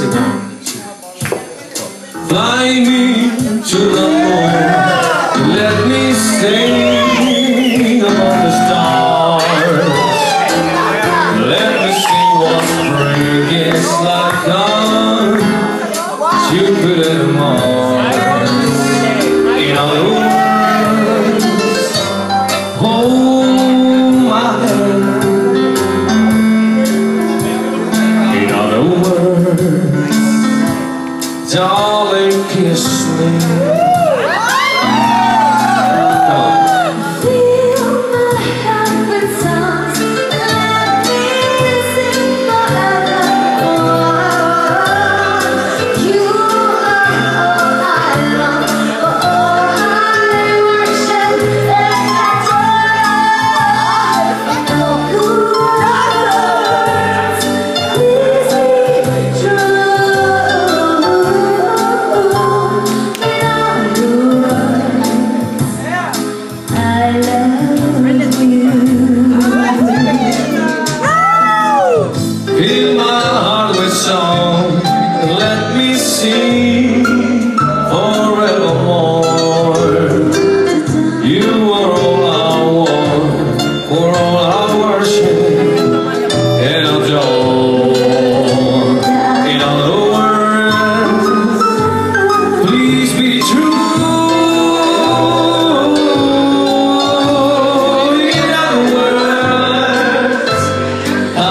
sit down. Fly me to the moon, let me stay. Darling, kiss me.